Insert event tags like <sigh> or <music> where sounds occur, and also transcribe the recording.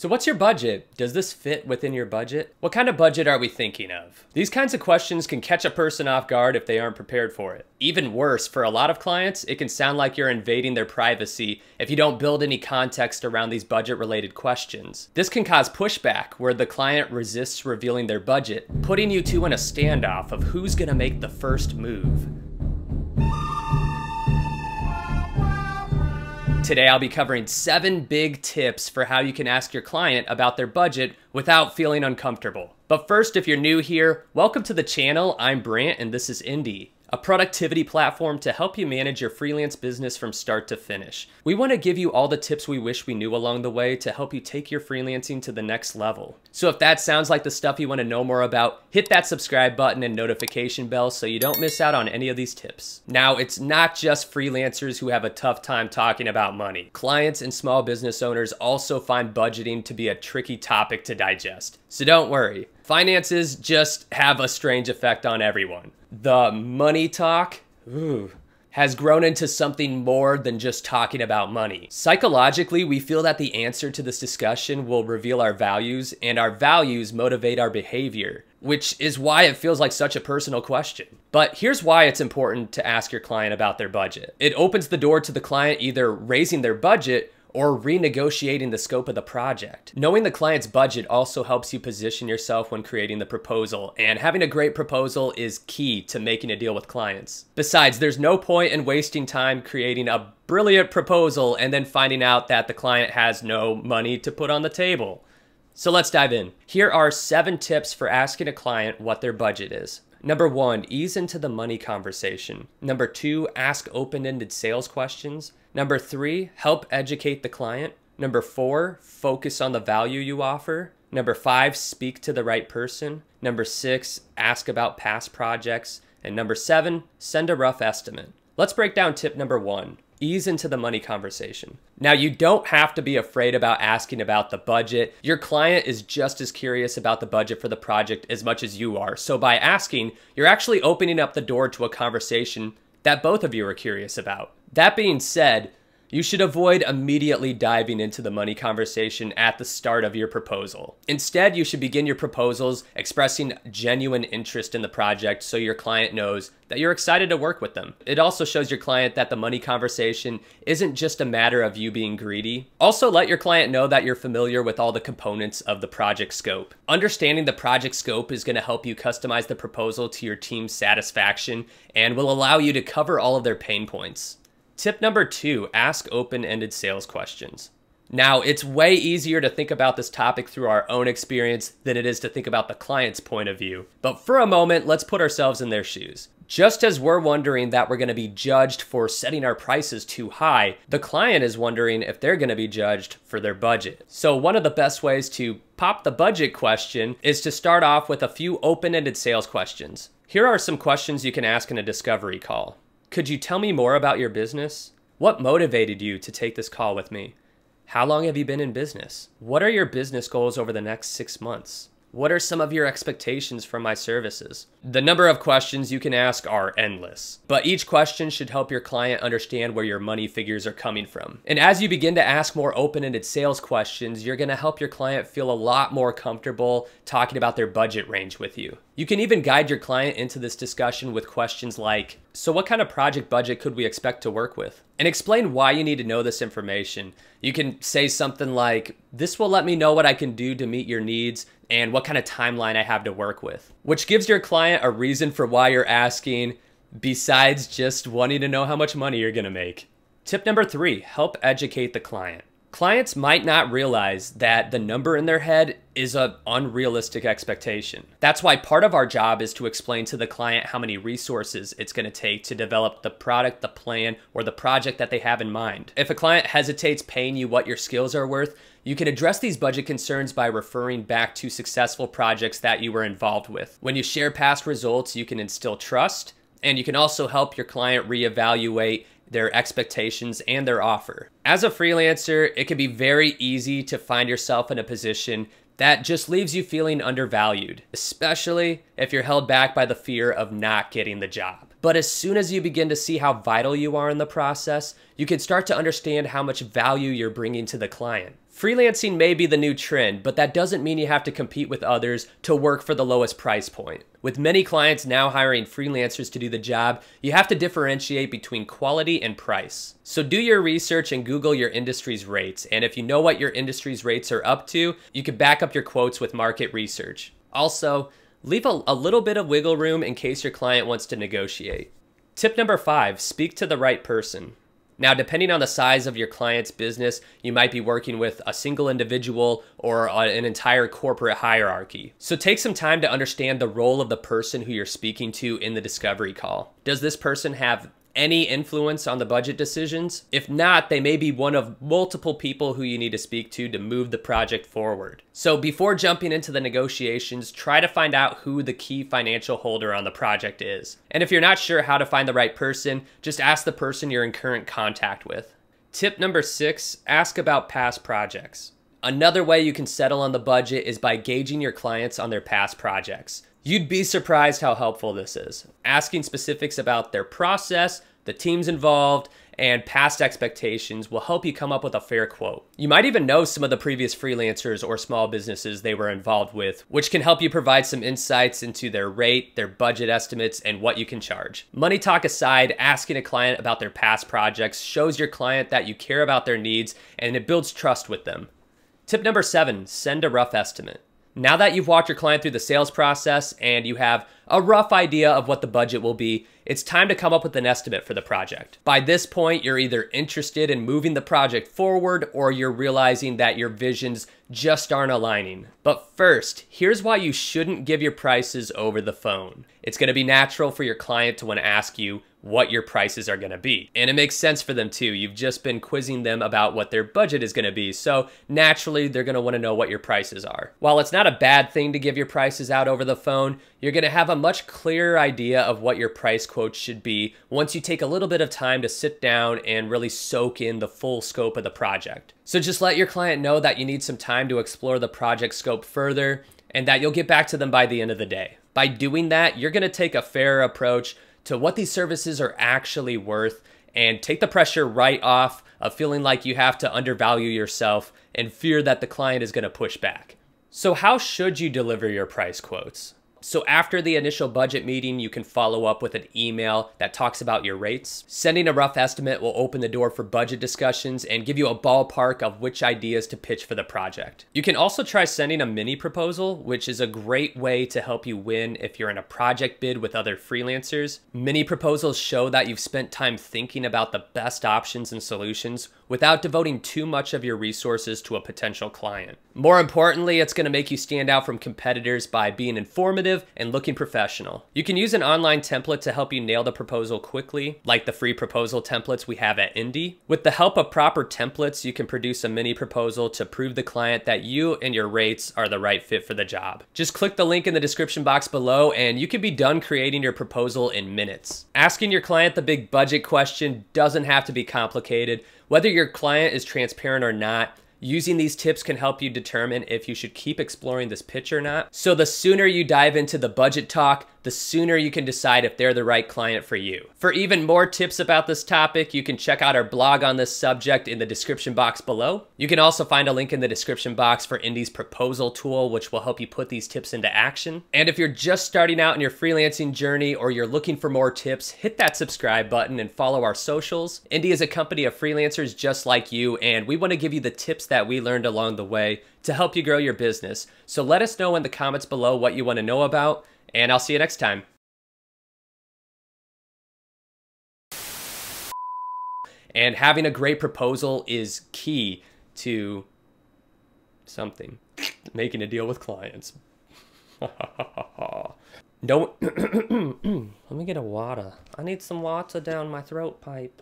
So what's your budget? Does this fit within your budget? What kind of budget are we thinking of? These kinds of questions can catch a person off guard if they aren't prepared for it. Even worse, for a lot of clients, it can sound like you're invading their privacy if you don't build any context around these budget related questions. This can cause pushback where the client resists revealing their budget, putting you two in a standoff of who's gonna make the first move. Today, I'll be covering seven big tips for how you can ask your client about their budget without feeling uncomfortable. But first, if you're new here, welcome to the channel. I'm Brant and this is Indy a productivity platform to help you manage your freelance business from start to finish. We want to give you all the tips we wish we knew along the way to help you take your freelancing to the next level. So if that sounds like the stuff you want to know more about, hit that subscribe button and notification bell so you don't miss out on any of these tips. Now, it's not just freelancers who have a tough time talking about money. Clients and small business owners also find budgeting to be a tricky topic to digest. So don't worry. Finances just have a strange effect on everyone the money talk ooh, has grown into something more than just talking about money. Psychologically, we feel that the answer to this discussion will reveal our values, and our values motivate our behavior, which is why it feels like such a personal question. But here's why it's important to ask your client about their budget. It opens the door to the client either raising their budget or renegotiating the scope of the project. Knowing the client's budget also helps you position yourself when creating the proposal, and having a great proposal is key to making a deal with clients. Besides, there's no point in wasting time creating a brilliant proposal and then finding out that the client has no money to put on the table. So let's dive in. Here are seven tips for asking a client what their budget is. Number one, ease into the money conversation. Number two, ask open ended sales questions. Number three, help educate the client. Number four, focus on the value you offer. Number five, speak to the right person. Number six, ask about past projects. And number seven, send a rough estimate. Let's break down tip number one ease into the money conversation. Now, you don't have to be afraid about asking about the budget. Your client is just as curious about the budget for the project as much as you are. So, by asking, you're actually opening up the door to a conversation that both of you are curious about. That being said, you should avoid immediately diving into the money conversation at the start of your proposal. Instead, you should begin your proposals expressing genuine interest in the project so your client knows that you're excited to work with them. It also shows your client that the money conversation isn't just a matter of you being greedy. Also, let your client know that you're familiar with all the components of the project scope. Understanding the project scope is going to help you customize the proposal to your team's satisfaction and will allow you to cover all of their pain points. Tip number two, ask open-ended sales questions. Now, it's way easier to think about this topic through our own experience than it is to think about the client's point of view. But for a moment, let's put ourselves in their shoes. Just as we're wondering that we're going to be judged for setting our prices too high, the client is wondering if they're going to be judged for their budget. So one of the best ways to pop the budget question is to start off with a few open-ended sales questions. Here are some questions you can ask in a discovery call. Could you tell me more about your business? What motivated you to take this call with me? How long have you been in business? What are your business goals over the next six months? What are some of your expectations from my services? The number of questions you can ask are endless, but each question should help your client understand where your money figures are coming from. And as you begin to ask more open ended sales questions, you're gonna help your client feel a lot more comfortable talking about their budget range with you. You can even guide your client into this discussion with questions like So, what kind of project budget could we expect to work with? And explain why you need to know this information. You can say something like, This will let me know what I can do to meet your needs and what kind of timeline I have to work with, which gives your client a reason for why you're asking besides just wanting to know how much money you're gonna make. Tip number three, help educate the client. Clients might not realize that the number in their head is an unrealistic expectation. That's why part of our job is to explain to the client how many resources it's going to take to develop the product, the plan, or the project that they have in mind. If a client hesitates paying you what your skills are worth, you can address these budget concerns by referring back to successful projects that you were involved with. When you share past results, you can instill trust, and you can also help your client reevaluate their expectations, and their offer. As a freelancer, it can be very easy to find yourself in a position that just leaves you feeling undervalued, especially if you're held back by the fear of not getting the job. But as soon as you begin to see how vital you are in the process, you can start to understand how much value you're bringing to the client. Freelancing may be the new trend, but that doesn't mean you have to compete with others to work for the lowest price point. With many clients now hiring freelancers to do the job, you have to differentiate between quality and price. So do your research and Google your industry's rates. And if you know what your industry's rates are up to, you can back up your quotes with market research. Also, leave a, a little bit of wiggle room in case your client wants to negotiate. Tip number five, speak to the right person. Now, depending on the size of your client's business, you might be working with a single individual or an entire corporate hierarchy. So take some time to understand the role of the person who you're speaking to in the discovery call. Does this person have any influence on the budget decisions? If not, they may be one of multiple people who you need to speak to to move the project forward. So before jumping into the negotiations, try to find out who the key financial holder on the project is. And if you're not sure how to find the right person, just ask the person you're in current contact with. Tip number six, ask about past projects. Another way you can settle on the budget is by gauging your clients on their past projects. You'd be surprised how helpful this is. Asking specifics about their process, the teams involved, and past expectations will help you come up with a fair quote. You might even know some of the previous freelancers or small businesses they were involved with, which can help you provide some insights into their rate, their budget estimates, and what you can charge. Money talk aside, asking a client about their past projects shows your client that you care about their needs and it builds trust with them. Tip number seven, send a rough estimate. Now that you've walked your client through the sales process and you have a rough idea of what the budget will be, it's time to come up with an estimate for the project. By this point, you're either interested in moving the project forward or you're realizing that your visions just aren't aligning. But first, here's why you shouldn't give your prices over the phone. It's gonna be natural for your client to wanna ask you, what your prices are going to be. And it makes sense for them too. You've just been quizzing them about what their budget is going to be. So naturally, they're going to want to know what your prices are. While it's not a bad thing to give your prices out over the phone, you're going to have a much clearer idea of what your price quote should be once you take a little bit of time to sit down and really soak in the full scope of the project. So just let your client know that you need some time to explore the project scope further and that you'll get back to them by the end of the day. By doing that, you're going to take a fair approach to what these services are actually worth and take the pressure right off of feeling like you have to undervalue yourself and fear that the client is going to push back. So, how should you deliver your price quotes? So after the initial budget meeting, you can follow up with an email that talks about your rates. Sending a rough estimate will open the door for budget discussions and give you a ballpark of which ideas to pitch for the project. You can also try sending a mini proposal, which is a great way to help you win if you're in a project bid with other freelancers. Mini proposals show that you've spent time thinking about the best options and solutions without devoting too much of your resources to a potential client. More importantly, it's going to make you stand out from competitors by being informative and looking professional. You can use an online template to help you nail the proposal quickly, like the free proposal templates we have at Indy. With the help of proper templates, you can produce a mini proposal to prove the client that you and your rates are the right fit for the job. Just click the link in the description box below and you can be done creating your proposal in minutes. Asking your client the big budget question doesn't have to be complicated. Whether your client is transparent or not, Using these tips can help you determine if you should keep exploring this pitch or not. So the sooner you dive into the budget talk, the sooner you can decide if they're the right client for you. For even more tips about this topic, you can check out our blog on this subject in the description box below. You can also find a link in the description box for Indy's proposal tool, which will help you put these tips into action. And if you're just starting out in your freelancing journey or you're looking for more tips, hit that subscribe button and follow our socials. Indy is a company of freelancers just like you, and we want to give you the tips that we learned along the way to help you grow your business. So let us know in the comments below what you want to know about, and I'll see you next time. And having a great proposal is key to something. <laughs> Making a deal with clients. <laughs> Don't. <clears throat> Let me get a water. I need some water down my throat pipe.